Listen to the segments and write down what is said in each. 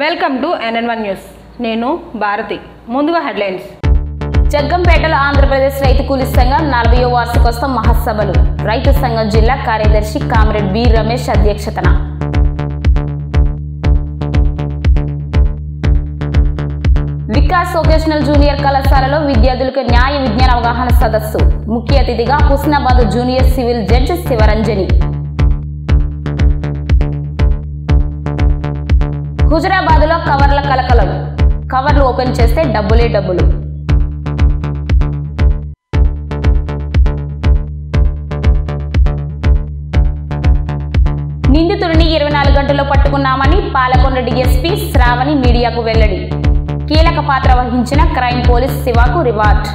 Welcome to NN one news నేను భారతి. ముందుగా headlines. జగ్గంపేటలో Andhra Pradesh రైతు కూలీ సంఘం నలభయో వార్షికోత్సవ మహాసభలు. రైతు సంఘం జిల్లా కార్యదర్శి కామ్రేడ్ బి రమేష్ అధ్యక్షతన. వికాస్ వొకేషనల్ జూనియర్ కళాశాలలో విద్యార్థులకు న్యాయ విజ్ఞాన అవగాహన సదస్సు. ముఖ్య అతిథిగా Husnabad junior civil judge Sivaranjani. హుజరాబాద్లో కవర్ల కలకలం. కవర్లు ఓపెన్ చేస్తే డబ్బులే డబ్బులు. నిందితుడిని ఇరవై నాలుగు గంటల్లో పట్టుకున్నామని పాలకొండ డీఎస్పీ శ్రావణి మీడియాకు వెల్లడి. కీలక పాత్ర వహించిన క్రైమ్ పోలీస్ శివాకు రివార్డ్.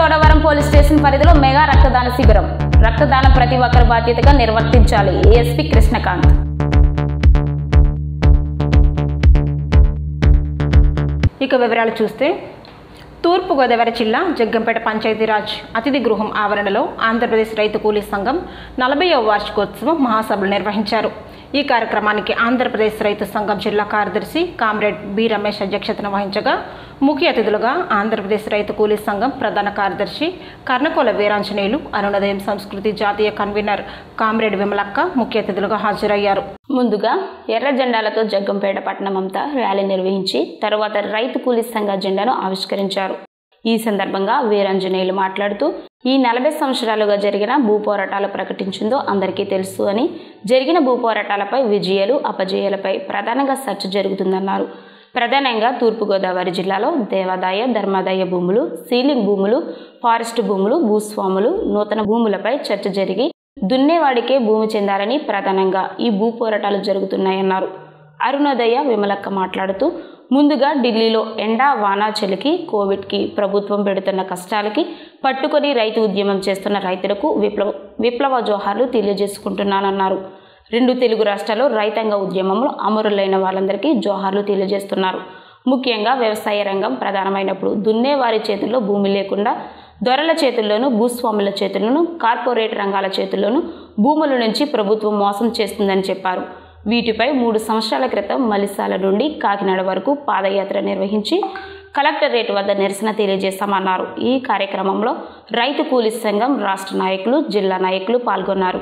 చోడవరం పోలీస్ స్టేషన్ పరిధిలో మెగా రక్తదాన శిబిరం. రక్తదానం ప్రతి ఒక్కరి బాధ్యతగా నిర్వర్తించాలి. ఏఎస్పీ కృష్ణకాంత్. ఇక వివరాలు చూస్తే తూర్పుగోదావరి జిల్లా జగ్గంపేట పంచాయతీరాజ్ అతిథి గృహం ఆవరణలో ఆంధ్రప్రదేశ్ రైతు కూలీ సంఘం నలభైవ వార్షికోత్సవం మహాసభలు నిర్వహించారు. ఈ కార్యక్రమానికి ఆంధ్రప్రదేశ్ రైతు సంఘం జిల్లా కార్యదర్శి కామ్రేడ్ బి రమేష్ అధ్యక్షతన వహించగా ముఖ్య అతిథులుగా ఆంధ్రప్రదేశ్ రైతు కూలీ సంఘం ప్రధాన కార్యదర్శి కర్ణకోల వీరాంజనేయులు అరుణోదయం సంస్కృతి జాతీయ కన్వీనర్ కామ్రేడ్ విమలక్క ముఖ్య అతిథులుగా హాజరయ్యారు. ముందుగా ఎర్ర జెండాలతో జగ్గంపేట పట్టణం అంతా ర్యాలీ నిర్వహించి తరువాత రైతు కూలీ సంఘ జెండాను ఆవిష్కరించారు. ఈ సందర్భంగా వీరాంజనేయులు మాట్లాడుతూ ఈ నలభై సంవత్సరాలుగా జరిగిన భూ పోరాటాలు ప్రకటించిందో అందరికీ తెలుసు అని జరిగిన భూ పోరాటాలపై విజయాలు అపజయాలపై ప్రధానంగా చర్చ జరుగుతుందన్నారు. ప్రధానంగా తూర్పుగోదావరి జిల్లాలో దేవాదాయ ధర్మాదాయ భూములు సీలింగ్ భూములు ఫారెస్ట్ భూములు భూస్వాములు నూతన భూములపై చర్చ జరిగి దున్నేవాడికే భూమి చెందాలని ప్రధానంగా ఈ భూ పోరాటాలు జరుగుతున్నాయన్నారు. అరుణోదయ విమలక్క మాట్లాడుతూ ముందుగా ఢిల్లీలో ఎండా వానాచలికి కోవిడ్కి ప్రభుత్వం పెడుతున్న కష్టాలకి పట్టుకొని రైతు ఉద్యమం చేస్తున్న రైతులకు విప్లవ విప్లవ జోహార్లు తెలియజేసుకుంటున్నానన్నారు. రెండు తెలుగు రాష్ట్రాల్లో రైతాంగ ఉద్యమంలో అమరులైన వాళ్ళందరికీ జోహార్లు తెలియజేస్తున్నారు. ముఖ్యంగా వ్యవసాయ రంగం ప్రధానమైనప్పుడు దున్నే వారి చేతుల్లో భూమి లేకుండా దొరల చేతుల్లోనూ భూస్వాముల చేతుల్లోనూ కార్పొరేట్ రంగాల చేతుల్లోనూ భూముల నుంచి ప్రభుత్వం మోసం చేస్తుందని చెప్పారు. వీటిపై మూడు సంవత్సరాల క్రితం మలిసాల నుండి కాకినాడ వరకు పాదయాత్ర నిర్వహించి కలెక్టరేట్ వద్ద నిరసన తెలియజేశామన్నారు ఈ కార్యక్రమంలో రైతు కూలీ సంఘం రాష్ట్ర నాయకులు జిల్లా నాయకులు పాల్గొన్నారు.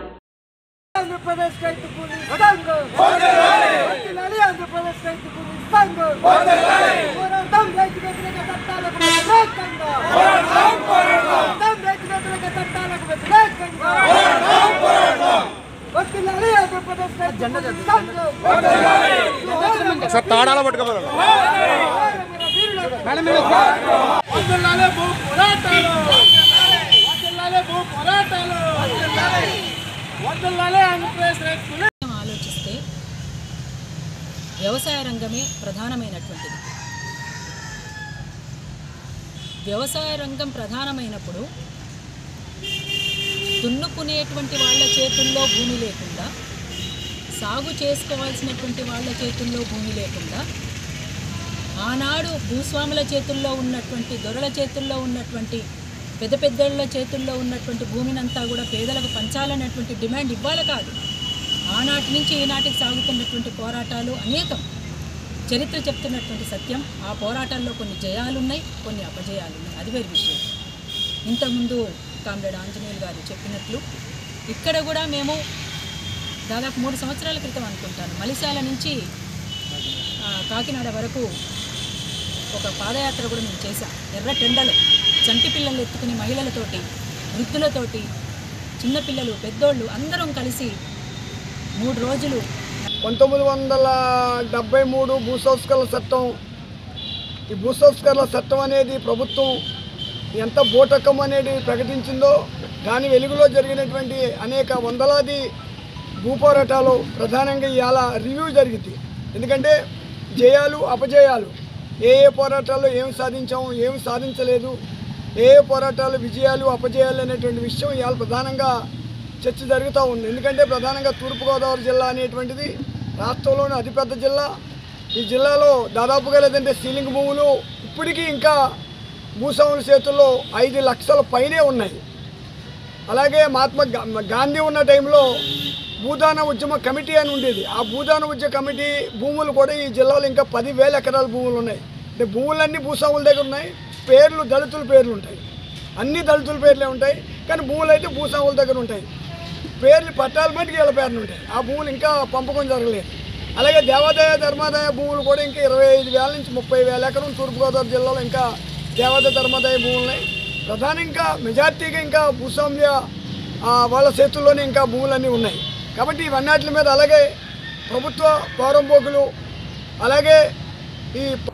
ఆంధ్రప్రదేశ్ రైతు కూలీ సంఘం వర్ధిల్లాలి ఆంధ్రప్రదేశ్ రైతు కూలీ సంఘం పోరాటం రైతు వ్యతిరేక చట్టాలకు వ్యతిరేకంగా పోరాటం రైతు వ్యతిరేక చట్టాలకు వ్యతిరేకంగా వర్ధిల్లాలి ఆంధ్రప్రదేశ్ రైతు కూలీ సంఘం సార్ తాడాల పట్టుకోవాలి వర్ధిల్లాలి భూ పోరాటాలు వర్ధిల్లాలి భూ పోరాటాలు వర్ధిల్లాలి ఆంధ్రప్రదేశ్ రైతు కూలీ మనం ఆలోచిస్తే వ్యవసాయ రంగమే ప్రధానమైనటువంటిది వ్యవసాయ ప్రధానమైనప్పుడు దున్నుకునేటువంటి వాళ్ళ చేతుల్లో భూమి లేకుండా సాగు చేసుకోవాల్సినటువంటి వాళ్ళ చేతుల్లో భూమి లేకుండా ఆనాడు భూస్వాముల చేతుల్లో ఉన్నటువంటి దొరల చేతుల్లో ఉన్నటువంటి పెద్ద పెద్దళ్ళ చేతుల్లో ఉన్నటువంటి భూమినంతా కూడా పేదలకు పంచాలన్నటువంటి డిమాండ్ ఇవ్వాలి కాదు. ఆనాటి నుంచి ఈనాటికి సాగుతున్నటువంటి పోరాటాలు అనేకం. చరిత్ర చెప్తున్నటువంటి సత్యం ఆ పోరాటాల్లో కొన్ని జయాలున్నాయి కొన్ని అపజయాలు ఉన్నాయి అది వేరు విషయం. ఇంతకుముందు కామ్రేడ్ ఆంజనేయులు గారు చెప్పినట్లు ఇక్కడ కూడా మేము దాదాపు మూడు సంవత్సరాల క్రితం అనుకుంటాను. మలిశాల నుంచి కాకినాడ వరకు ఒక పాదయాత్ర కూడా మేము చేశాం. ఎర్ర టెండలు చంటి పిల్లలు ఎత్తుకుని మహిళలతోటి వృద్ధులతోటి చిన్నపిల్లలు పెద్దోళ్ళు అందరం కలిసి మూడు రోజులు పంతొమ్మిది వందల డెబ్బై మూడు భూ సంస్కరణ చట్టం. ఈ భూ సంస్కరణ చట్టం అనేది ప్రభుత్వం ఎంత బోటకం అనేది ప్రకటించిందో దాని వెలుగులో జరిగినటువంటి అనేక వందలాది భూ పోరాటాలు ప్రధానంగా ఇవాళ రివ్యూ జరిగింది. ఎందుకంటే జయాలు అపజయాలు. ఏ ఏ పోరాటాల్లో ఏమి సాధించాము ఏమి సాధించలేదు. ఏ ఏ పోరాటాలు విజయాలు అపజయాలు అనేటువంటి విషయం ఇవాళ ప్రధానంగా చర్చ జరుగుతూ ఉంది. ఎందుకంటే ప్రధానంగా తూర్పుగోదావరి జిల్లా అనేటువంటిది రాష్ట్రంలోని అతిపెద్ద జిల్లా. ఈ జిల్లాలో దాదాపుగా లేదంటే సీలింగ్ భూములు ఇప్పటికీ ఇంకా భూస్వాముల చేతుల్లో ఐదు లక్షల పైనే ఉన్నాయి. అలాగే మహాత్మా గాంధీ ఉన్న టైంలో భూదాన ఉద్యమ కమిటీ అని ఉండేది. ఆ భూదాన ఉద్యమ కమిటీ భూములు కూడా ఈ జిల్లాలో ఇంకా పదివేల ఎకరాల భూములు ఉన్నాయి. అంటే భూములన్నీ భూస్వాముల దగ్గర ఉన్నాయి. పేర్లు దళితుల పేర్లు ఉంటాయి. అన్ని దళితుల పేర్లే ఉంటాయి. కానీ భూములు అయితే భూస్వాముల దగ్గర ఉంటాయి. పేర్లు పట్టాల మటుకు వీళ్ళ పేర్లు ఉంటాయి. ఆ భూములు ఇంకా పంపకం జరగలేదు. అలాగే దేవాదాయ ధర్మాదాయ భూములు కూడా ఇంకా ఇరవై ఐదు వేల నుంచి ముప్పై వేల ఎకరం తూర్పుగోదావరి జిల్లాలో ఇంకా దేవాదాయ ధర్మాదాయ భూములు ఉన్నాయి ప్రధానంగా ఇంకా మెజార్టీగా ఇంకా భూస్వామ్య వాళ్ళ చేతుల్లోనే ఇంకా భూములన్నీ ఉన్నాయి. కాబట్టి ఇవన్నిటి మీద అలాగే ప్రభుత్వ పౌరంపోకులు అలాగే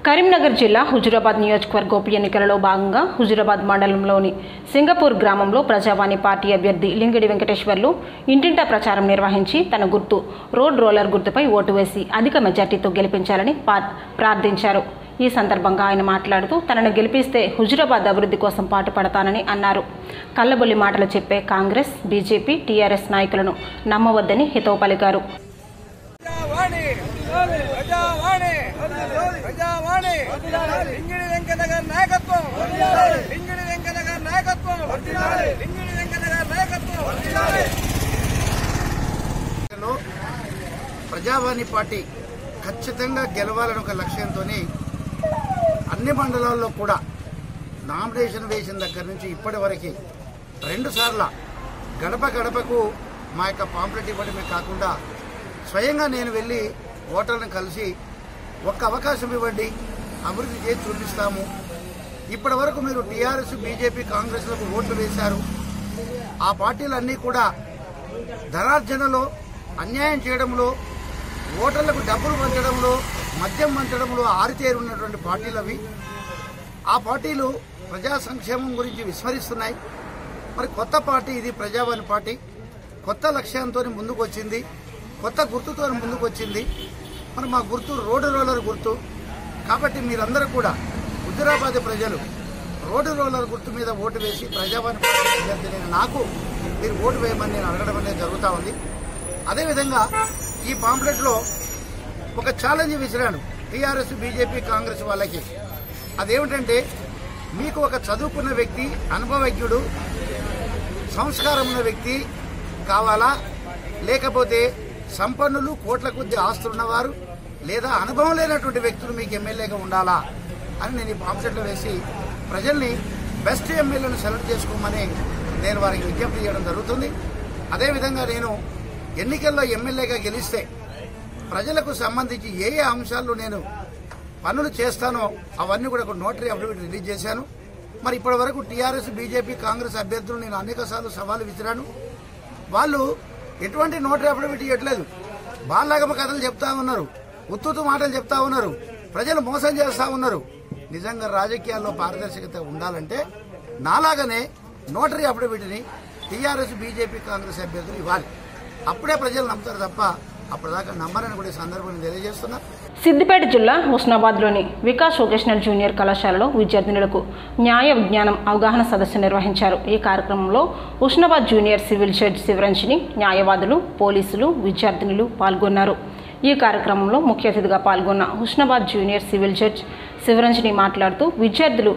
కరీంనగర్ జిల్లా హుజురాబాద్ నియోజకవర్గ ఉప ఎన్నికలలో భాగంగా హుజురాబాద్ మండలంలోని సింగపూర్ గ్రామంలో ప్రజావాణి పార్టీ అభ్యర్థి లింగిడి వెంకటేశ్వర్లు ఇంటింటా ప్రచారం నిర్వహించి తన గుర్తు రోడ్ రోలర్ గుర్తుపై ఓటు వేసి అధిక మెజార్టీతో గెలిపించాలని ప్రార్థించారు. ఈ సందర్భంగా ఆయన మాట్లాడుతూ తనను గెలిపిస్తే హుజురాబాద్ అభివృద్ధి కోసం పాటుపడతానని అన్నారు. కళ్ళబొల్లి మాటలు చెప్పే కాంగ్రెస్ బీజేపీ టీఆర్ఎస్ నాయకులను నమ్మవద్దని హితవు పలికారు. ప్రజావాణి. లింగిడి వెంకట గారి నాయకత్వం. లింగిడి వెంకట గారి నాయకత్వం. లింగిడి వెంకట గారి నాయకత్వం. ప్రజావాణి పార్టీ ఖచ్చితంగా గెలవాలని ఒక లక్ష్యంతో అన్ని మండలాల్లో కూడా నామినేషన్ వేసిన దగ్గర నుంచి ఇప్పటి వరకు రెండు సార్ల గడప గడపకు మా యొక్క పాంప్లెట్ ఇవ్వడమే కాకుండా స్వయంగా నేను వెళ్ళి ఓటర్లను కలిసి ఒక్క అవకాశం ఇవ్వండి. అభివృద్ధి చేసి చూపిస్తాము. ఇప్పటి వరకు మీరు టీఆర్ఎస్ బీజేపీ కాంగ్రెస్లకు ఓట్లు వేశారు. ఆ పార్టీలన్నీ కూడా ధనార్జనలో అన్యాయం చేయడంలో ఓటర్లకు డబ్బులు పంచడంలో మద్యం పంచడంలో ఆరితేరి ఉన్నటువంటి పార్టీలు అవి ఆ పార్టీలు ప్రజా సంక్షేమం గురించి విస్మరిస్తున్నాయి. మరి కొత్త పార్టీ ఇది ప్రజావాణి పార్టీ. కొత్త లక్ష్యంతో ముందుకు వచ్చింది కొత్త గుర్తుతో ముందుకు వచ్చింది మరి మా గుర్తు రోడ్డు రోలర్ గుర్తు. కాబట్టి మీరందరూ కూడా హుజురాబాద్ ప్రజలు రోడ్డు రోలర్ గుర్తు మీద ఓటు వేసి ప్రజావాణి నాకు మీరు ఓటు వేయమని నేను అడగడం అనేది జరుగుతూ ఉంది. అదేవిధంగా ఈ పాంప్లెట్లో ఒక ఛాలెంజ్ విసిరాను టీఆర్ఎస్ బీజేపీ కాంగ్రెస్ వాళ్ళకి. అదేమిటంటే మీకు ఒక చదువుకున్న వ్యక్తి అనుభవజ్ఞుడు సంస్కారం ఉన్న వ్యక్తి కావాలా? లేకపోతే సంపన్నులు కోట్ల కొద్ది ఆస్తులున్నవారు లేదా అనుభవం లేనటువంటి వ్యక్తులు మీకు ఎమ్మెల్యేగా ఉండాలా అని నేను ఈ పాంప్లెట్లో వేసి ప్రజల్ని బెస్ట్ ఎమ్మెల్యేలను సెలెక్ట్ చేసుకోమని నేను వారికి విజ్ఞప్తి చేయడం జరుగుతుంది. అదేవిధంగా నేను ఎన్నికల్లో ఎమ్మెల్యేగా గెలిస్తే ప్రజలకు సంబంధించి ఏ ఏ అంశాల్లో నేను పనులు చేస్తానో అవన్నీ కూడా ఒక నోటరీ అఫిడవిట్ రిలీజ్ చేశాను. మరి ఇప్పటి వరకు టీఆర్ఎస్ బీజేపీ కాంగ్రెస్ అభ్యర్థులు నేను అనేక సార్లు సవాలు విసిరాను. వాళ్ళు ఎటువంటి నోటరీ అఫిడవిట్ ఇవ్వట్లేదు. బాలాగమ కథలు చెప్తా ఉన్నారు. ఉత్తుతు మాటలు చెప్తా ఉన్నారు. ప్రజలు మోసం చేస్తా ఉన్నారు. నిజంగా రాజకీయాల్లో పారదర్శకత ఉండాలంటే నాలాగనే నోటరీ అఫిడవిట్ని టీఆర్ఎస్ బీజేపీ కాంగ్రెస్ అభ్యర్థులు ఇవ్వాలి. అప్పుడే ప్రజలు నమ్ముతారు తప్ప అప్పటిదాకా నమ్మరని కూడా ఈ సందర్భంగా తెలియజేస్తున్నా. సిద్దిపేట జిల్లా హుస్నాబాద్లోని వికాస్ వొకేషనల్ జూనియర్ కళాశాలలో విద్యార్థినులకు న్యాయ విజ్ఞానం అవగాహన సదస్సు నిర్వహించారు. ఈ కార్యక్రమంలో Husnabad junior civil judge Sivaranjani న్యాయవాదులు పోలీసులు విద్యార్థినులు పాల్గొన్నారు. ఈ కార్యక్రమంలో ముఖ్య అతిథిగా పాల్గొన్న Husnabad junior civil judge Sivaranjani మాట్లాడుతూ విద్యార్థులు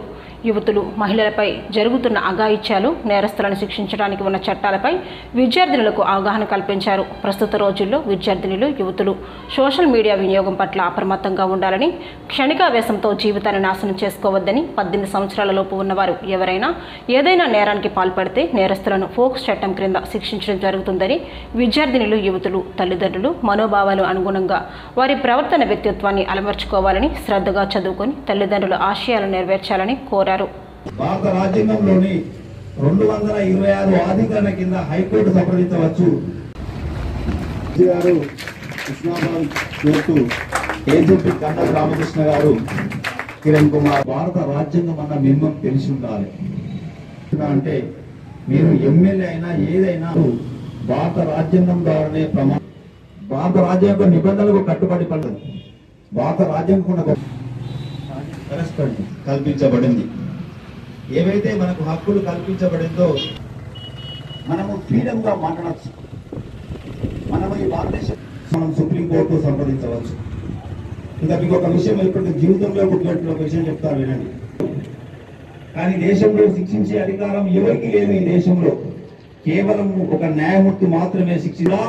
యువతులు మహిళలపై జరుగుతున్న అఘాయిత్యాలు నేరస్తులను శిక్షించడానికి ఉన్న చట్టాలపై విద్యార్థినులకు అవగాహన కల్పించారు. ప్రస్తుత రోజుల్లో విద్యార్థినులు యువతులు సోషల్ మీడియా వినియోగం పట్ల అప్రమత్తంగా ఉండాలని క్షణికావేశంతో జీవితాన్ని నాశనం చేసుకోవద్దని పద్దెనిమిది సంవత్సరాలలోపు ఉన్నవారు ఎవరైనా ఏదైనా నేరానికి పాల్పడితే నేరస్తులను ఫోక్స్ చట్టం క్రింద శిక్షించడం జరుగుతుందని విద్యార్థినులు యువతులు తల్లిదండ్రులు మనోభావాలు అనుగుణంగా వారి ప్రవర్తన వ్యక్తిత్వాన్ని అలమర్చుకోవాలని శ్రద్ధగా చదువుకొని తల్లిదండ్రుల ఆశయాలు నెరవేర్చాలని కోరారు. భారత రాజ్యాంగంలోని రెండు వందల ఇరవై ఆరు అధికరణ కింద హైకోర్టు సంప్రదించవచ్చు. గారు కృష్ణాబాద్ కోర్టు ఏజెంట్ కన్నా రామకృష్ణ గారు కిరణ్ కుమార్. భారత రాజ్యాంగం అన్న మినిమం తెలిసి ఉండాలి. అంటే మీరు ఎమ్మెల్యే అయినా ఏదైనా భారత రాజ్యాంగం ద్వారానే ప్రమా భారత రాజ్యాంగ నిబంధనలకు కట్టుబడి పడదు భారత రాజ్యాంగం కల్పించబడింది. ఏవైతే మనకు హక్కులు కల్పించబడిందో మనము ఫ్రీడంగా మాట్లాడచ్చు. మనము ఈ భారతదేశం మనం సుప్రీంకోర్టు సంప్రదించవచ్చు. ఇంకా మీకు ఒక విషయం ఇప్పుడు జీవితంలో గుర్తుపెట్టిన ఒక విషయం చెప్తారు వినండి. కానీ దేశంలో శిక్షించే అధికారం ఎవరికి లేదు ఈ దేశంలో. కేవలం ఒక న్యాయమూర్తి మాత్రమే శిక్షిలా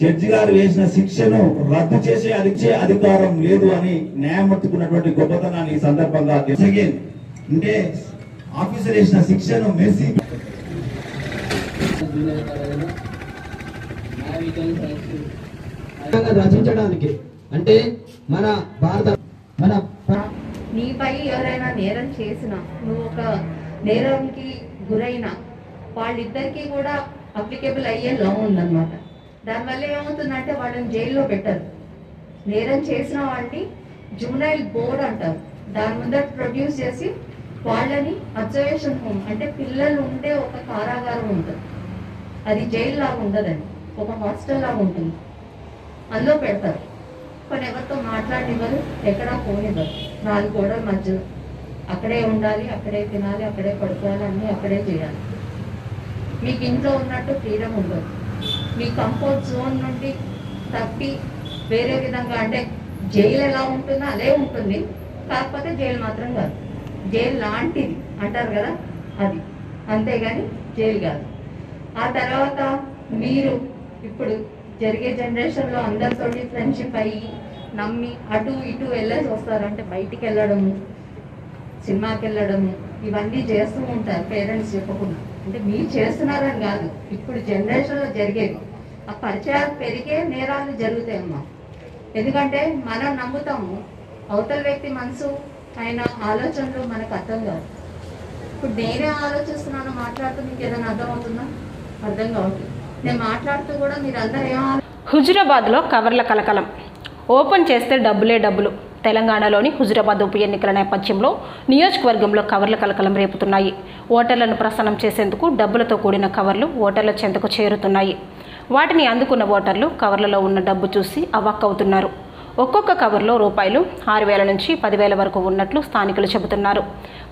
జడ్జి గారు వేసిన శిక్షను రద్దు చేసే అధిచే అధికారం లేదు అని న్యాయమూర్తికున్నటువంటి గొప్పతనాన్ని ఈ సందర్భంగా అంటే ఆఫీసర్ వేసిన శిక్షను మెస్సీ. రచించడానికి అంటే మన భారత మన నీపై ఎవరైనా నేరం చేసినా నువ్వు ఒక నేరంకి గురైన వాళ్ళిద్దరికీ కూడా అప్లికేబుల్ అయ్యే లా ఉందన్నమాట. దానివల్ల ఏమవుతుందంటే వాళ్ళని జైల్లో పెట్టరు. నేరం చేసిన వాళ్ళని జూనైల్ బోర్డ్ అంటారు. దాని ముందర ప్రొడ్యూస్ చేసి వాళ్ళని అబ్జర్వేషన్ హోమ్ అంటే పిల్లలు ఉండే ఒక కారాగారం ఉంటుంది. అది జైలు లాగా ఉండదండి. ఒక హాస్టల్ లాగా ఉంటుంది. అందులో పెడతారు. కొన్ని ఎవరితో మాట్లాడినివ్వరు ఎక్కడా పోనివ్వరు. నాలుగు గోడల మధ్యలో. అక్కడే ఉండాలి అక్కడే తినాలి అక్కడే పడుకోవాలి అన్నీ అక్కడే చేయాలి. మీకు ఇంట్లో ఉన్నట్టు ఫ్రీడమ్ ఉండదు. మీ కంఫర్ట్ జోన్ నుండి తప్పి వేరే విధంగా అంటే జైలు ఎలా ఉంటుందో అదే ఉంటుంది. కాకపోతే జైలు మాత్రం కాదు. జైలు లాంటిది అంటారు కదా అది. అంతేగాని జైలు కాదు. ఆ తర్వాత మీరు ఇప్పుడు జరిగే జనరేషన్లో అందరితో ఫ్రెండ్షిప్ అయ్యి నమ్మి అటు ఇటు వెళ్ళేసి వస్తారు. అంటే బయటికి వెళ్ళడము సినిమాకి వెళ్ళడము ఇవన్నీ చేస్తూ ఉంటారు పేరెంట్స్ చెప్పకుండా. అంటే మీరు చేస్తున్నారని కాదు. ఇప్పుడు జనరేషన్లో జరిగేవి. ఆ పరిచయాలు పెరిగే నేరాలు జరుగుతాయమ్మా. ఎందుకంటే మనం నమ్ముతాము అవతల వ్యక్తి మనసు ఆయన ఆలోచనలు మనకు అర్థం కాదు. ఇప్పుడు నేనే ఆలోచిస్తున్నాను మాట్లాడుతూ మీకు ఏదైనా అర్థం అవుతుందా అర్థం కావట్లేదు. నేను మాట్లాడుతూ కూడా మీరు అందరూ ఏం హుజురాబాద్లో కవర్ల కలకలం. ఓపెన్ చేస్తే డబ్బులే డబ్బులు. తెలంగాణలోని హుజురాబాద్ ఉప ఎన్నికల నేపథ్యంలో నియోజకవర్గంలో కవర్ల కలకలం రేపుతున్నాయి. ఓటర్లను ప్రసన్నం చేసేందుకు డబ్బులతో కూడిన కవర్లు ఓటర్ల చెంతకు చేరుతున్నాయి. వాటిని అందుకున్న ఓటర్లు కవర్లలో ఉన్న డబ్బు చూసి అవాక్కవుతున్నారు. ఒక్కొక్క కవర్లో రూపాయలు ఆరు వేల నుంచి పదివేల వరకు ఉన్నట్లు స్థానికులు చెబుతున్నారు.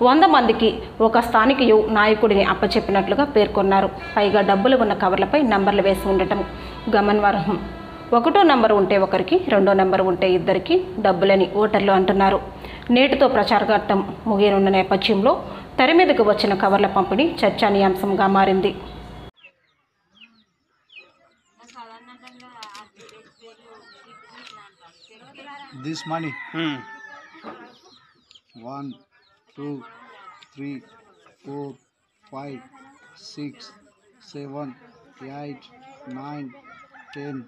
వంద మందికి ఒక స్థానికయు నాయకుడిని అప్పచెప్పినట్లుగా పేర్కొన్నారు. పైగా డబ్బులు ఉన్న కవర్లపై నంబర్లు వేసి ఉండటం గమనార్హం. ఒకటో నంబర్ ఉంటే ఒకరికి రెండో నెంబర్ ఉంటే ఇద్దరికి డబ్బులని ఓటర్లు అంటున్నారు. నేటితో ప్రచార ఘట్టం ముగియనున్న నేపథ్యంలో తెర మీదకు వచ్చిన కవర్ల పంపిణీ చర్చనీయాంశంగా మారింది. This money. One, two, three, four, five, six, seven, eight, nine, ten,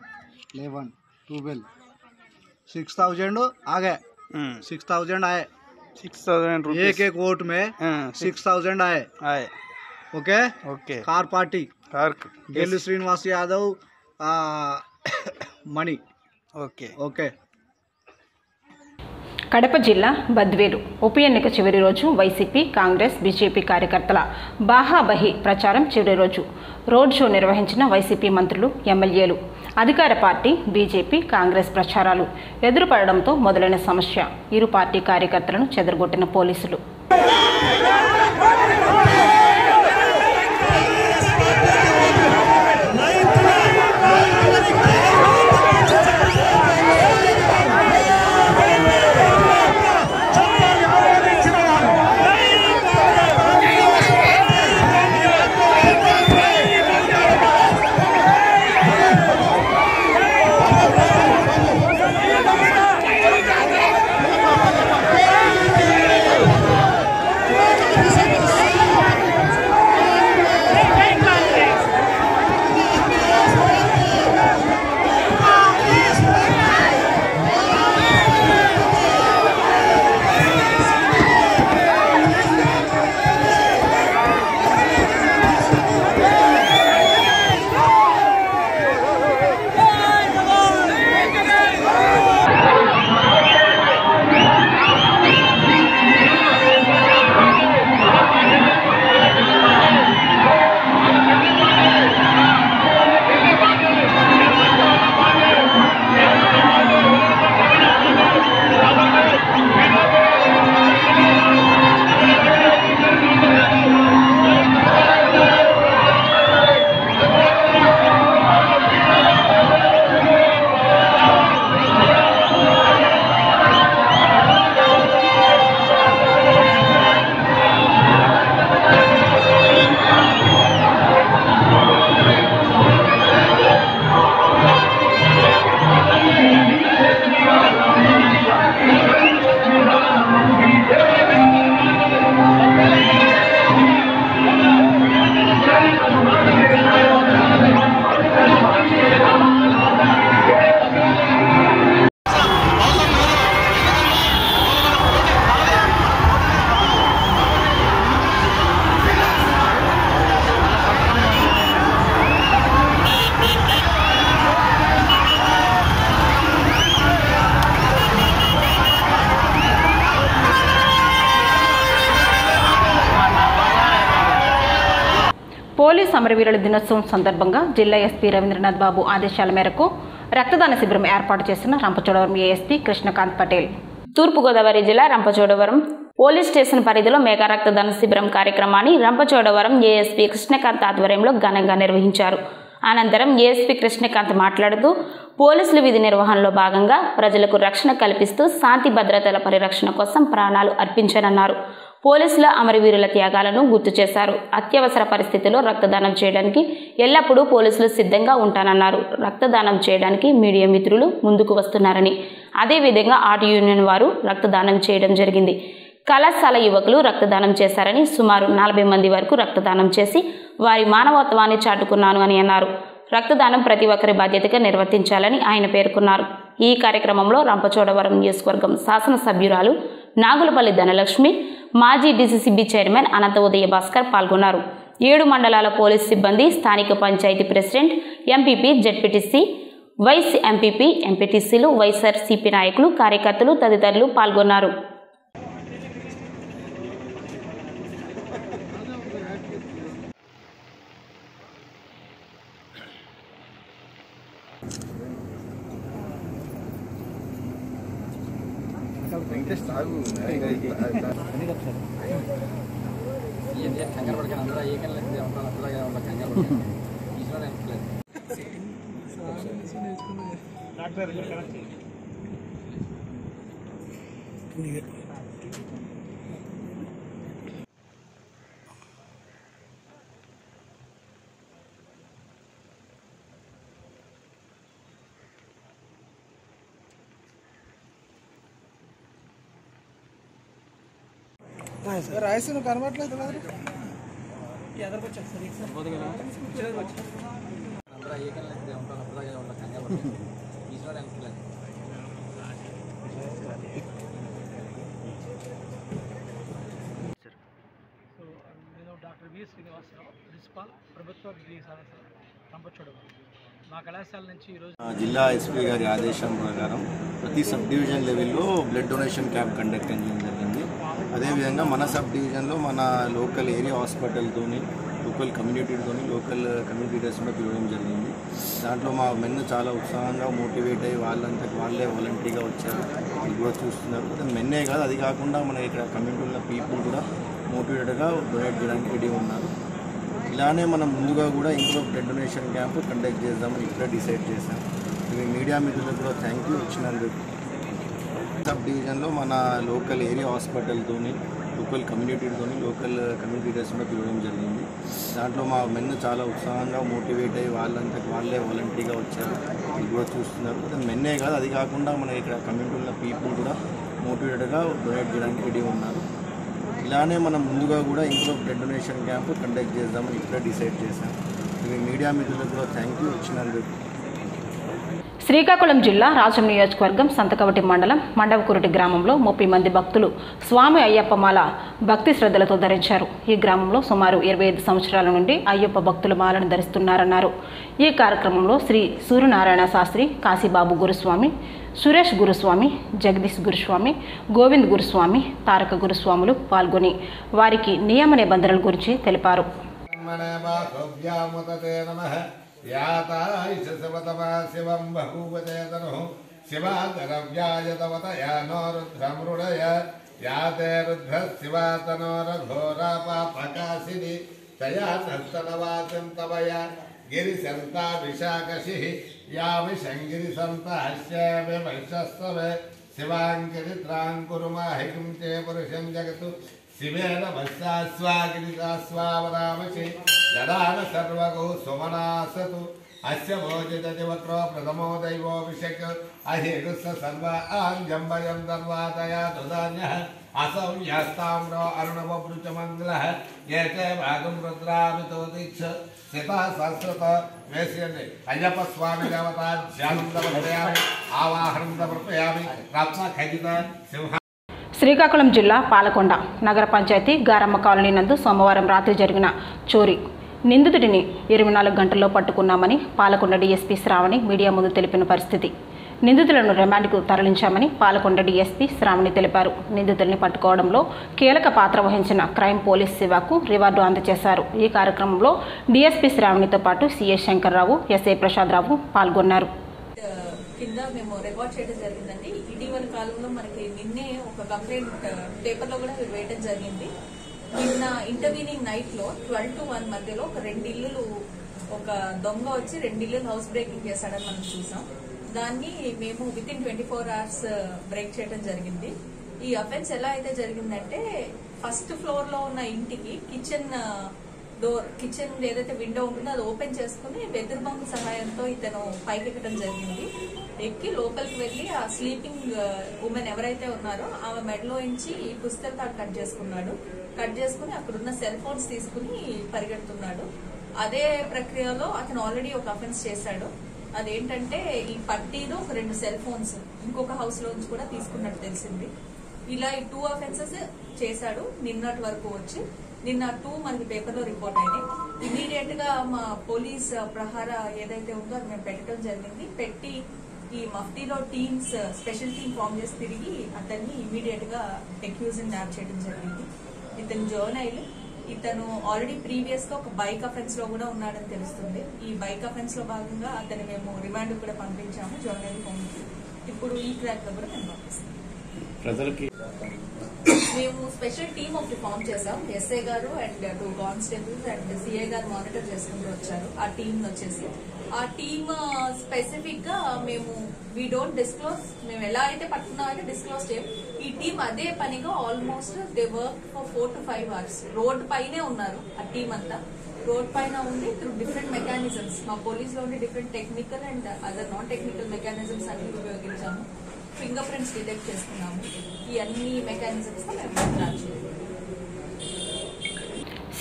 eleven, twelve. Six thousand आ गए। सिक्स थाउज़ेंड आए। सिक्स थाउज़ेंड एक एक वोट में सिक्स थाउज़ेंड आए। आए। Okay okay car party car गेलू श्रीनिवास यादव मनी ओके ओके కడప జిల్లా బద్వేలు. ఉప ఎన్నిక చివరి రోజు వైసీపీ కాంగ్రెస్ బీజేపీ కార్యకర్తల బాహాబహి ప్రచారం చివరి రోజు. రోడ్ షో నిర్వహించిన వైసీపీ మంత్రులు ఎమ్మెల్యేలు. అధికార పార్టీ బీజేపీ కాంగ్రెస్ ప్రచారాలు ఎదురుపడడంతో మొదలైన సమస్య. ఇరు పార్టీ కార్యకర్తలను చెదరగొట్టిన పోలీసులు. అమరవీరుల దినోత్సవం సందర్భంగా జిల్లా ఎస్పీ రవీంద్రనాథ్ బాబు ఆదేశాల మేరకు రక్తదాన శిబిరం ఏర్పాటు చేసిన రంపచోడవరం ఏఎస్పీ కృష్ణకాంత్ పటేల్. తూర్పుగోదావరి జిల్లా రంపచోడవరం పోలీస్ స్టేషన్ పరిధిలో మెగా రక్తదాన శిబిరం కార్యక్రమాన్ని రంపచోడవరం ఏఎస్పీ కృష్ణకాంత్ ఆధ్వర్యంలో ఘనంగా నిర్వహించారు. అనంతరం ఏఎస్పీ కృష్ణకాంత్ మాట్లాడుతూ పోలీసులు విధి నిర్వహణలో భాగంగా ప్రజలకు రక్షణ కల్పిస్తూ శాంతి భద్రతల పరిరక్షణ కోసం ప్రాణాలు అర్పించనన్నారు పోలీసుల అమరవీరుల త్యాగాలను గుర్తు చేశారు. అత్యవసర పరిస్థితిలో రక్తదానం చేయడానికి ఎల్లప్పుడూ పోలీసులు సిద్ధంగా ఉంటానన్నారు. రక్తదానం చేయడానికి మీడియా మిత్రులు ముందుకు వస్తున్నారని. అదేవిధంగా ఆర్ట్ యూనియన్ వారు రక్తదానం చేయడం జరిగింది. కళాశాల యువకులు రక్తదానం చేశారని సుమారు నలభై మంది వరకు రక్తదానం చేసి వారి మానవత్వాన్ని చాటుకున్నాను అని అన్నారు. రక్తదానం ప్రతి ఒక్కరి బాధ్యతగా నిర్వర్తించాలని ఆయన పేర్కొన్నారు. ఈ కార్యక్రమంలో రంపచోడవరం నియోజకవర్గం శాసనసభ్యురాలు నాగులపల్లి ధనలక్ష్మి మాజీ డీసీసీబీ చైర్మన్ అనంత ఉదయ భాస్కర్ పాల్గొన్నారు. ఏడు మండలాల పోలీస్ సిబ్బంది స్థానిక panchayat president MPP ZPTC vice MPP ఎంపీటీసీలు వైఎస్ఆర్సీపీ నాయకులు కార్యకర్తలు తదితరులు పాల్గొన్నారు. ఇంట్రెస్ట్ ఆగు. కంగారు పడకండి అందరూ ఏ కన్నా ఉంటాను అట్లాగే ఉంటాను రైస్ కనబడలేదు సో నేను డాక్టర్ వి శ్రీనివాసరావు ప్రిన్సిపాల్ ప్రభుత్వ డిగ్రీ కళాశాల రంపచోడవరం. మా కళాశాల నుంచి జిల్లా ఎస్పీ గారి ఆదేశం ప్రకారం ప్రతి సబ్ డివిజన్ లెవెల్లో బ్లడ్ డొనేషన్ క్యాంప్ కండక్ట్ చేయడం జరిగింది. అదేవిధంగా మన సబ్ డివిజన్లో మన లోకల్ ఏరియా హాస్పిటల్తోని లోకల్ కమ్యూనిటీతోని లోకల్ కమ్యూనిటీ లీడర్స్ కూడా పిలవడం జరిగింది. దాంట్లో మా మెన్ చాలా ఉత్సాహంగా మోటివేట్ అయ్యి వాళ్ళంతా వాళ్ళే వాలంటీర్గా వచ్చారు. ఇది కూడా చూస్తున్నారు. మెన్నే కాదు అది కాకుండా మన ఇక్కడ కమ్యూనిటీ ఉన్న పీపుల్ కూడా మోటివేటెడ్గా డొనేట్ చేయడానికి రెడీ ఉన్నారు. ఇలానే మనం ముందుగా కూడా ఇంకో బ్లడ్ డొనేషన్ క్యాంప్ కండక్ట్ చేద్దామని ఇప్పుడే డిసైడ్ చేశాం. ఇవి మీడియా మిత్రులకు కూడా థ్యాంక్ యూ ఇచ్చినందుకు. సబ్ డివిజన్లో మన లోకల్ ఏరియా హాస్పిటల్తోని లోకల్ కమ్యూనిటీతోని లోకల్ కమ్యూనిటీ లీడర్స్ కూడా పిలవడం జరిగింది. దాంట్లో మా మెన్ చాలా ఉత్సాహంగా మోటివేట్ అయ్యి వాళ్ళంతా వాళ్ళే వాలంటీర్గా వచ్చారు. ఇది కూడా చూస్తున్నారు. మెన్నే కాదు అది కాకుండా మన ఇక్కడ కమ్యూనిటీ ఉన్న పీపుల్ కూడా మోటివేటెడ్గా డొనేట్ చేయడానికి రెడీ ఉన్నారు. ఇలానే మనం ముందుగా కూడా ఇంకో బ్లడ్ డొనేషన్ క్యాంప్ కండక్ట్ చేద్దామని ఇప్పుడే డిసైడ్ చేశాం. ఇవి మీడియా మిత్రులకు కూడా థ్యాంక్ యూ ఇచ్చినందుకు. శ్రీకాకుళం జిల్లా రాజం నియోజకవర్గం సంతకవటి మండలం మండవకురుటి గ్రామంలో ముప్పై మంది భక్తులు స్వామి అయ్యప్పమాల భక్తి శ్రద్ధలతో ధరించారు. ఈ గ్రామంలో సుమారు ఇరవై ఐదు సంవత్సరాల నుండి అయ్యప్ప భక్తులు మాలను ధరిస్తున్నారన్నారు. ఈ కార్యక్రమంలో శ్రీ సూర్యనారాయణ శాస్త్రి కాశీబాబు గురుస్వామి సురేష్ గురుస్వామి జగదీష్ గురుస్వామి గోవింద్ గురుస్వామి తారక గురుస్వాములు పాల్గొని వారికి నియమ నిబంధనల గురించి తెలిపారు. వ్యాముతే నమ. యాతాయిష శివతమా శివం బహూవచేతను శివాదరవ్యాయతవత యానో రుద్రమృడయ. యాతే రుద్ర శివాతనోరఘోరాపాపకాశిని తయా నర్తనవాచం తవయ. గిరిశంతా విశాఖశి. याविशङ्गिरिसन्तहस्यावे वैशस्तवे शिवाङ्गिरित्राङ्कुरुमाहि किं ते पुरुषं जगतु। शिवेन वस्सास्वागिरितास्वावरामसि यदा न सर्वगौ सुमनासतु। अस्य भोजितदिवक्रो प्रथमो दैवोऽभिषेक अहिरुस्स सर्वा आञ्जम्बयं दर्वादया दुधान्यः असंयास्ताम्रो अरुणवभृचमङ्गलः ये ते भागं रुद्राभितो दीक्ष రుద్రామితో సహస్రత వేసేయండి. అయ్యప్ప స్వామి దేవత ధ్యానం సమర్పయామి ఆవాహనం సమర్పయామి రత్న ఖచ్చిత సింహ శ్రీకాకుళం జిల్లా పాలకొండ నగర పంచాయతీ గారమ్మ కాలనీ నందు సోమవారం రాత్రి జరిగిన చోరీ నిందితుడిని ఇరవై నాలుగు గంటల్లో పట్టుకున్నామని పాలకొండ డీఎస్పీ శ్రావణి మీడియా ముందు తెలిపిన పరిస్థితి. నిందితులను రిమాండ్కు తరలించామని పాలకొండ డీఎస్పీ శ్రావణి తెలిపారు. నిందితుల్ని పట్టుకోవడంలో కీలక పాత్ర వహించిన క్రైమ్ పోలీస్ సేవకు రివార్డు అందజేశారు. ఈ కార్యక్రమంలో డీఎస్పీ శ్రావణితో పాటు సీఏ శంకర్రావు ఎస్ఐ ప్రసాదరావు పాల్గొన్నారు. కింద మేము రికార్డ్ చేయడం జరిగిందండి. ఇటీవల కాలంలో మనకి నిన్నే ఒక కంప్లైంట్ పేపర్లో కూడా వేయడం జరిగింది. నిన్న ఇంటర్వ్యూనింగ్ నైట్లో ట్వెల్వ్ టు వన్ మధ్యలో ఒక రెండు ఇల్లులు ఒక దొంగ వచ్చి రెండు ఇల్లులు హౌస్ బ్రేకింగ్ చేశాడని మనం చూసాం. దాన్ని మేము within twenty four hours break చేయడం జరిగింది. ఈ అఫెన్స్ ఎలా అయితే జరిగిందంటే ఫస్ట్ ఫ్లోర్లో ఉన్న ఇంటికి కిచెన్ డోర్ కిచెన్ ఏదైతే విండో ఉంటుందో అది ఓపెన్ చేసుకుని వెదురు బంక్ సహాయంతో ఇతను పైకి ఎక్కడం జరిగింది. ఎక్కి లోపలికి వెళ్ళి ఆ స్లీపింగ్ ఉమెన్ uh, ఎవరైతే ఉన్నారో ఆమె మెడలో ఇంచి ఈ పుస్తక తాడు కట్ చేసుకున్నాడు. కట్ చేసుకుని అక్కడున్న సెల్ ఫోన్స్ తీసుకుని పరిగెడుతున్నాడు. అదే ప్రక్రియలో అతను ఆల్రెడీ ఒక అఫెన్స్ చేశాడు. అదేంటంటే ఈ పట్టీలో ఒక రెండు సెల్ ఫోన్స్ ఇంకొక హౌస్ లోంచి కూడా తీసుకున్నట్టు తెలిసింది. ఇలా ఈ టూ అఫెన్సెస్ చేశాడు. నిన్నటి వరకు వచ్చి నిన్న టూ మనకి పేపర్లో రిపోర్ట్ అయినాయి. ఇమీడియట్గా మా పోలీస్ ప్రహార ఏదైతే ఉందో అది మేము పెట్టడం జరిగింది. పెట్టి ఈ మఫ్టీలో టీమ్స్ స్పెషల్ టీమ్ ఫామ్ చేసి తిరిగి అతన్ని ఇమీడియట్గా అక్యూజ్ న్యాప్ చేయడం జరిగింది. ఇతను జర్నైల్ ఇతను ఆల్రెడీ ప్రీవియస్గా ఒక బైక్ అఫెన్స్లో కూడా ఉన్నాడని తెలుస్తుంది. ఈ బైక్ అఫెన్స్లో భాగంగా అతన్ని మేము రిమాండ్ కూడా పంపించాము జర్నైల్ హోమ్కి. ఇప్పుడు ఈ ట్రాక్లో కూడా మేము పంపిస్తాం. ప్రజలకి మేము స్పెషల్ టీమ్ ఒకటి ఫామ్ చేసాం ఎస్ఐ గారు and two constables and CI గారు మానిటర్ చేసుకుంటూ వచ్చారు. ఆ టీమ్ వచ్చేసి. ఆ టీమ్ స్పెసిఫిక్గా మేము వీ డోంట్ డిస్క్లోజ్ మేము ఎలా అయితే పట్టుకున్నాం అయితే డిస్క్లోజ్ చేయం. ఈ టీం అదే పనిగా almost they work for four to five hours road పైనే ఉన్నారు ఆ టీం అంతా. రోడ్ పైన ఉండి త్రూ డిఫరెంట్ మెకానిజమ్స్ మా పోలీస్లో ఉండి different technical and other non technical mechanisms అన్ని ఉపయోగించాము. ఫింగర్ ప్రింట్స్ డిటెక్ట్ చేసుకున్నాము. ఈ అన్ని మెకానిజమ్స్ మేము ట్రాక్ చేయాలి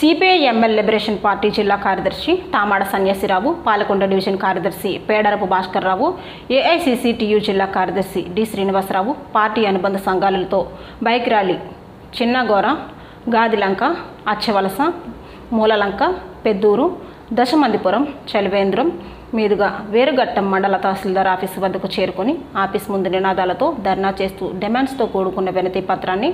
సిపిఐ ఎంఎల్ లిబరేషన్ పార్టీ జిల్లా కార్యదర్శి తామాడ సన్యాసిరావు పాలకొండ డివిజన్ కార్యదర్శి పేడరపు భాస్కర్ రావు జిల్లా కార్యదర్శి డి శ్రీనివాసరావు పార్టీ అనుబంధ సంఘాలతో బైక్ ర్యాలీ చిన్నగోర గాదిలంక అచ్చవలస మూలలంక పెద్దూరు దశమందిపురం చలివేంద్రం మీదుగా వేరుగట్టం మండల తహసీల్దార్ ఆఫీస్ వద్దకు చేరుకుని ఆఫీస్ ముందు నినాదాలతో ధర్నా చేస్తూ డిమాండ్స్తో కూడుకున్న వినతి పత్రాన్ని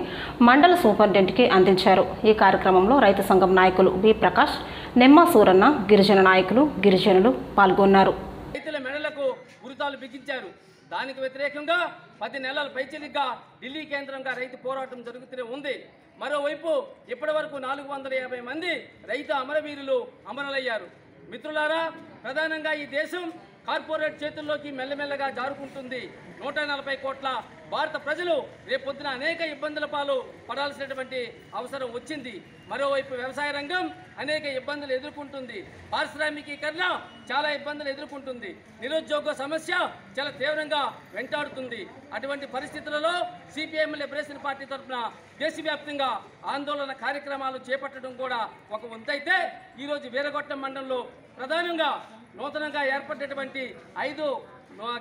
మండల సూపరింటెండెంట్కి అందించారు. ఈ కార్యక్రమంలో రైతు సంఘం నాయకులు బి ప్రకాష్ నిమ్మ సూరన్న గిరిజన నాయకులు గిరిజనులు పాల్గొన్నారు. రైతుల మెడలకు గురితాలు బిగించారు. దానికి వ్యతిరేకంగా పది నెలల పైచలిగ్గా ఢిల్లీ కేంద్రంగా రైతు పోరాటం జరుగుతూనే ఉంది. మరోవైపు ఇప్పటి వరకు నాలుగు వందల యాభై మంది రైతు అమరవీరులు అమరులయ్యారు. మిత్రులారా ప్రధానంగా ఈ దేశం కార్పొరేట్ చేతుల్లోకి మెల్లమెల్లగా జారుకుంటుంది. నూట నలభై కోట్ల భారత ప్రజలు రేపొద్దున అనేక ఇబ్బందుల పాలు పడాల్సినటువంటి అవసరం వచ్చింది. మరోవైపు వ్యవసాయ రంగం అనేక ఇబ్బందులు ఎదుర్కొంటుంది. పారిశ్రామికీకరణ చాలా ఇబ్బందులు ఎదుర్కొంటుంది. నిరుద్యోగ సమస్య చాలా తీవ్రంగా వెంటాడుతుంది. అటువంటి పరిస్థితులలో సిపిఎం లిబరేషన్ పార్టీ తరఫున దేశవ్యాప్తంగా ఆందోళన కార్యక్రమాలు చేపట్టడం కూడా ఒక వంతైతే. ఈరోజు వీరగొట్టం మండలంలో ప్రధానంగా నూతనంగా ఏర్పడినటువంటి ఐదు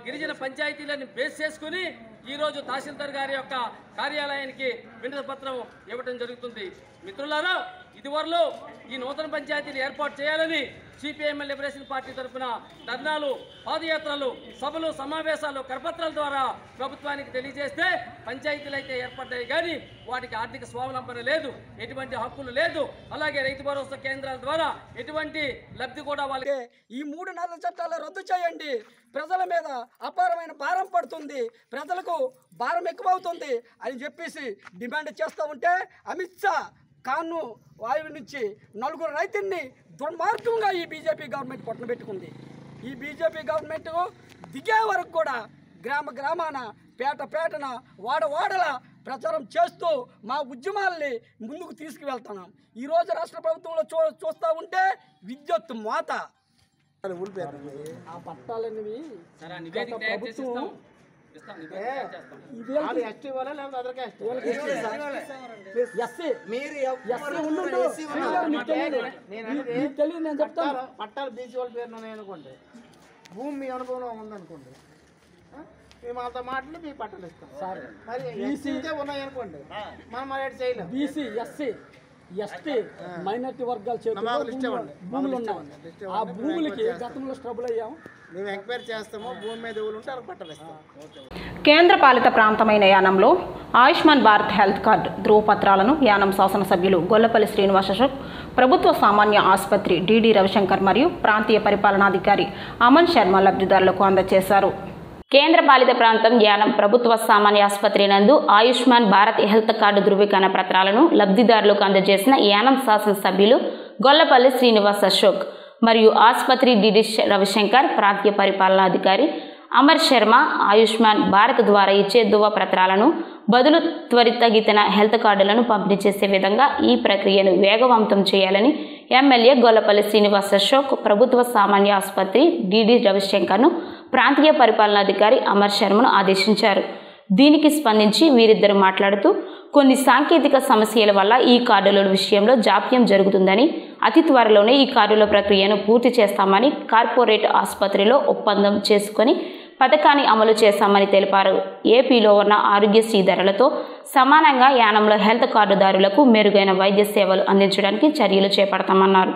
గిరిజన పంచాయతీలను బేస్ చేసుకుని ఈరోజు తహసీల్దార్ గారి యొక్క కార్యాలయానికి వినతి పత్రం ఇవ్వడం జరుగుతుంది. మిత్రులారా ఇదివరలో ఈ నూతన పంచాయతీలు ఏర్పాటు చేయాలని సిపిఐఎం లిబరేషన్ పార్టీ తరఫున ధర్నాలు పాదయాత్రలు సభలు సమావేశాలు కరపత్రాల ద్వారా ప్రభుత్వానికి తెలియజేస్తే పంచాయతీలు అయితే ఏర్పడ్డాయి కానీ వాటికి ఆర్థిక స్వావలంబన లేదు ఎటువంటి హక్కులు లేదు. అలాగే రైతు భరోసా కేంద్రాల ద్వారా ఎటువంటి లబ్ధి కూడా వాళ్ళకి ఈ మూడు నాలుగు చట్టాలు రద్దు చేయండి. ప్రజల మీద అపారమైన భారం పడుతుంది. ప్రజలకు భారం ఎక్కువ అవుతుంది అని చెప్పేసి డిమాండ్ చేస్తూ ఉంటే అమిత్ షా కాను వాయువు నుంచి నలుగురు రైతుల్ని దుర్మార్గంగా ఈ బీజేపీ గవర్నమెంట్ పొట్టనబెట్టుకుంది ఈ బీజేపీ గవర్నమెంట్ దిగే వరకు కూడా గ్రామ గ్రామాన పేట పేటన వాడ వాడల ప్రచారం చేస్తూ మా ఉద్యమాల్ని ముందుకు తీసుకువెళ్తున్నాం. ఈరోజు రాష్ట్ర ప్రభుత్వంలో చూ చూస్తూ ఉంటే విద్యుత్ మోత. ఆ పట్టాలనేవి ప్రభుత్వం ఎస్టీ వాళ్ళ లేకపోతే అదర్ క్యాస్ట్ మీరు ఎస్సీ ఉండు. మీకు తెలియదు. నేను చెప్తాను. పట్టాలు బీసీ వాళ్ళ పేరు ఉన్నాయి అనుకోండి. భూమి మీ అనుభవంలో ఉందనుకోండి? మేము అంత మాటలు మీ పట్టాలు ఇస్తాం. సరే. మరి ఉన్నాయి అనుకోండి మనం మరి చేయలేం. బీసీ ఎస్సీ ఎస్టీ మైనార్టీ వర్గాల చేతుల్లో భూములు- భూములు ఉన్నాయి. ఆ భూములకి గతంలో స్ట్రబుల్ అయ్యాం మేము ఎంక్వైరీ చేస్తాము. భూమి మీద ఎవరు ఉంటే వాళ్ళకి పట్టాలు ఇస్తాం. కేంద్రపాలిత ప్రాంతమైన యానంలో ఆయుష్మాన్ భారత్ హెల్త్ కార్డ్ ధృవపత్రాలను యానం శాసనసభ్యులు గొల్లపల్లి శ్రీనివాస్ అశోక్ ప్రభుత్వ సామాన్య ఆసుపత్రి డిడి రవిశంకర్ మరియు ప్రాంతీయ పరిపాలనాధికారి అమన్ శర్మ లబ్ధిదారులకు అందజేశారు. కేంద్ర పాలిత ప్రాంతం యానం ప్రభుత్వ సామాన్య ఆసుపత్రి నందు ఆయుష్మాన్ భారత్ హెల్త్ కార్డు ధృవీకరణ పత్రాలను లబ్ధిదారులకు అందజేసిన యానం శాసనసభ్యులు గొల్లపల్లి శ్రీనివాస్ అశోక్ మరియు ఆసుపత్రి డిడి రవిశంకర్ ప్రాంతీయ పరిపాలనాధికారి అమర్ శర్మ ఆయుష్మాన్ భారత్ ద్వారా ఇచ్చే ధృవ పత్రాలను బదులు త్వరితగితన హెల్త్ కార్డులను పంపిణీ చేసే విధంగా ఈ ప్రక్రియను వేగవంతం చేయాలని ఎమ్మెల్యే గొల్లపల్లి శ్రీనివాస్ అశోక్ ప్రభుత్వ సామాన్య ఆసుపత్రి డిడి రవిశంకర్ను ప్రాంతీయ పరిపాలనాధికారి అమర్ శర్మను ఆదేశించారు. దీనికి స్పందించి వీరిద్దరు మాట్లాడుతూ కొన్ని సాంకేతిక సమస్యల వల్ల ఈ కార్డుల విషయంలో జాప్యం జరుగుతుందని అతి త్వరలోనే ఈ కార్డుల ప్రక్రియను పూర్తి చేస్తామని కార్పొరేట్ ఆసుపత్రిలో ఒప్పందం చేసుకొని పథకాన్ని అమలు చేస్తామని తెలిపారు. ఏపీలో ఉన్న ఆరోగ్యశ్రీ ధరలతో సమానంగా యానంలో హెల్త్ కార్డుదారులకు మెరుగైన వైద్య సేవలు అందించడానికి చర్యలు చేపడతామన్నారు.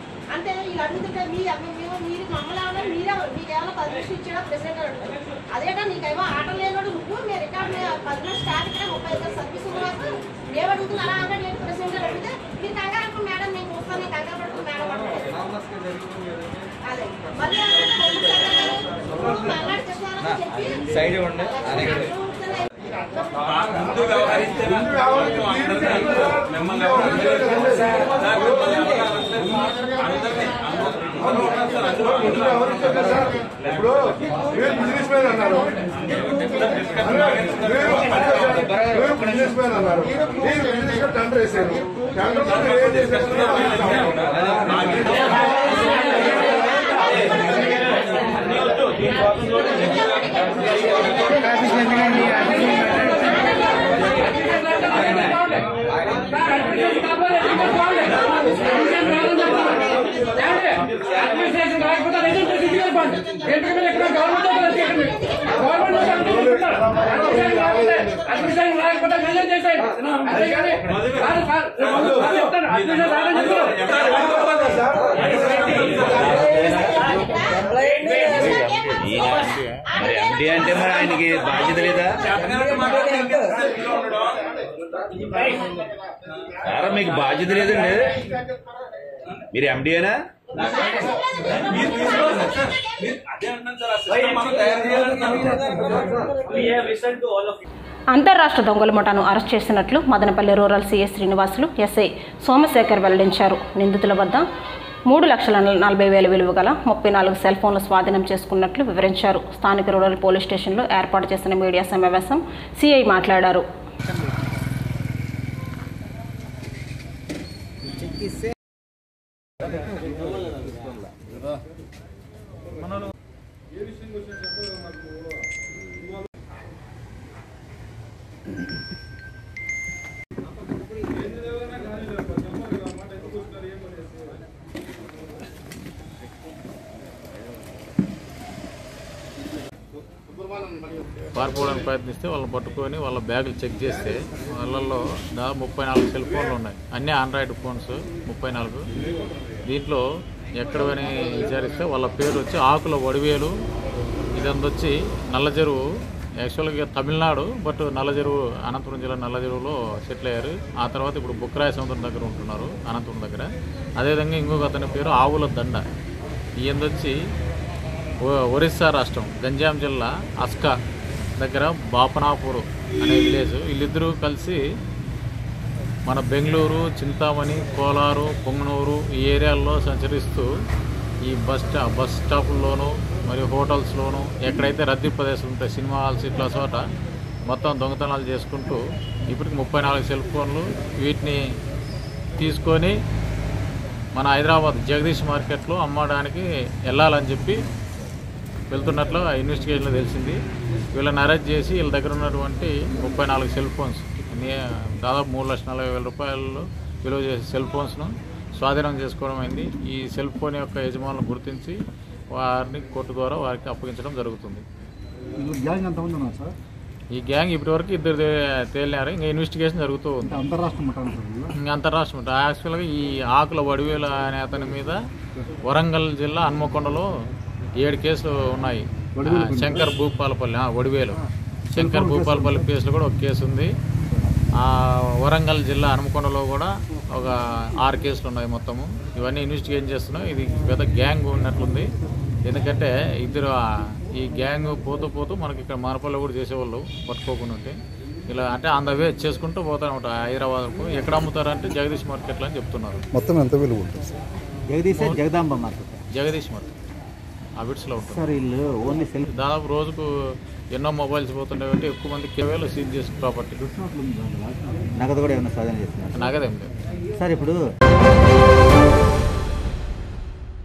అంటే వీళ్ళు అడుగుతుంటే మీ మేము మీరు మమ్మల్ని మీరే మీకు ఏమైనా పది నిమిషం ఇచ్చాడా ప్రెసిడెంట్ అడుగుతారు అదేటా నీకేమో ఆటలు లేనోడు నువ్వు మీ రికార్డ్ పది నిమిషం స్టాఫ్ ఇక్కడ ముప్పై ఐదు సర్వీస్ ఉంది నాకు మేము అడుగుతున్నా అలా అంటే నేను ప్రెసిడెంట్ అడిగితే మీరు కంగారు అనుకో మేడం నేను నేను కంగారు పడుతుంది మేడం అంటారు. అదే. మళ్ళీ సైడ్ ఉండే అది ఇప్పుడు మీరు బిజినెస్ మ్యాన్ అన్నారు మీరు బిజినెస్ మ్యాన్ అన్నారు మీరు బిజినెస్ టెండర్ వేసారు టెండర్ ఏం అడ్మినిస్ట్రేషన్ రాకపోతే రిజల్ట్ తీసుకోండి ఎందుకంటే ఇక్కడ గవర్నమెంట్ గవర్నమెంట్ అడ్మినిస్ట్రేషన్ రాకపోతే మెజర్ చేసేయండి అంతేగాని అడ్మినిస్ట్రేషన్ రాదని చెప్తాను మరి ఎండి అంటే మరి ఆయనకి బాధ్యత లేదా? సారా మీకు బాధ్యత లేదండి. మీరు ఎండిఏనా అంతర్రాష్ట్ర దొంగల ముఠాను అరెస్ట్ చేసినట్లు Madanapalli rural CS Srinivasulu SI Somasekhar వెల్లడించారు. నిందితుల వద్ద మూడు లక్షల నలభై వేల విలువ గల ముప్పై నాలుగు సెల్ ఫోన్లు స్వాధీనం చేసుకున్నట్లు వివరించారు. స్థానిక రూరల్ పోలీస్ స్టేషన్లో ఏర్పాటు చేసిన మీడియా సమావేశం సిఐ మాట్లాడారు. పారిపోవడానికి ప్రయత్నిస్తే వాళ్ళని పట్టుకొని వాళ్ళ బ్యాగులు చెక్ చేస్తే వాళ్ళల్లో దాదాపు ముప్పై నాలుగు సెల్ ఫోన్లు ఉన్నాయి. అన్నీ ఆండ్రాయిడ్ ఫోన్స్ ముప్పై నాలుగు. దీంట్లో ఎక్కడని విచారిస్తే వాళ్ళ పేరు వచ్చి ఆకుల వడివేలు ఇదంతా వచ్చి నల్లజెరువు యాక్చువల్గా తమిళనాడు బట్ నల్లజెరువు అనంతపురం జిల్లా నల్లజెరువులో సెటిల్ అయ్యారు. ఆ తర్వాత ఇప్పుడు బుక్రాయ సముద్రం దగ్గర ఉంటున్నారు అనంతపురం దగ్గర. అదేవిధంగా ఇంకొక అతని పేరు ఆవుల దండ. ఈయందొచ్చి ఒ- ఒరిస్సా రాష్ట్రం గంజాం జిల్లా అస్కా. దగ్గర బాపనాపూర్ అనే విలేజ్. వీళ్ళిద్దరూ కలిసి మన బెంగళూరు చింతామణి కోలారు పొంగనూరు ఈ ఏరియాల్లో సంచరిస్తూ ఈ బస్ స్టా బస్ స్టాపుల్లోనూ మరియు హోటల్స్లోనూ ఎక్కడైతే రద్దీ ప్రదేశాలు ఉంటాయి సినిమా హాల్స్ ఇట్లా చోట మొత్తం దొంగతనాలు చేసుకుంటూ ఇప్పటికి ముప్పై నాలుగు సెల్ ఫోన్లు వీటిని తీసుకొని మన హైదరాబాద్ జగదీష్ మార్కెట్లో అమ్మడానికి వెళ్ళాలని చెప్పి వెళ్తున్నట్లు ఆ ఇన్వెస్టిగేషన్లో తెలిసింది. వీళ్ళని అరెస్ట్ చేసి వీళ్ళ దగ్గర ఉన్నటువంటి ముప్పై నాలుగు సెల్ ఫోన్స్ దాదాపు మూడు లక్షల నలభై వేల రూపాయలు విలువ చేసే సెల్ ఫోన్స్ను స్వాధీనం చేసుకోవడం అయింది. ఈ సెల్ ఫోన్ యొక్క యజమానులను గుర్తించి వారిని కోర్టు ద్వారా వారికి అప్పగించడం జరుగుతుంది. ఈ గ్యాంగ్ ఇప్పటివరకు ఇద్దరు తేలినారు. ఇంకా ఇన్వెస్టిగేషన్ జరుగుతూ ఉంది? ఇంకా అంతరాష్ట్రం యాక్చువల్గా ఈ ఆకుల వడివేల అనే అతని మీద వరంగల్ జిల్లా హన్మకొండలో ఏడు కేసులు ఉన్నాయి. శంకర్ భూపాలపల్లి ఆ, వడివేలు శంకర్ భూపాలపల్లి కేసులో కూడా ఒక కేసు ఉంది. ఆ, వరంగల్ జిల్లా హనుమకొండలో కూడా ఒక ఆరు కేసులు ఉన్నాయి మొత్తము. ఇవన్నీ ఇన్వెస్టిగేట్ చేస్తున్నాం. ఇది పెద్ద గ్యాంగ్ ఉన్నట్లుంది. ఎందుకంటే ఇద్దరు ఈ గ్యాంగ్ పోతూ పోతూ మనకి ఇక్కడ మారపల్లి కూడా చేసేవాళ్ళు పట్టుకోకుండా ఉంటే. ఇలా అంటే ఆన్ ద వే చేసుకుంటూ పోతారు అనమాట హైదరాబాద్కు ఎక్కడ అమ్ముతారంటే జగదీష్ మార్కెట్లో అని చెప్తున్నారు. మొత్తం ఎంత విలువ ఉంటుంది sir? Jagadish Jagadamba market. Jagadish market. ఆ బిట్స్లో ఉంటుంది సార్ వీళ్ళు ఓన్లీ దాదాపు రోజుకు ఎన్నో మొబైల్స్ పోతుండే కాబట్టి ఎక్కువ మంది కేవలం సీజ్ చేసిన ప్రాపర్టీ నగదు కూడా ఏమైనా సాధన చేస్తున్నారు? నగదేం లేదు. సార్ ఇప్పుడు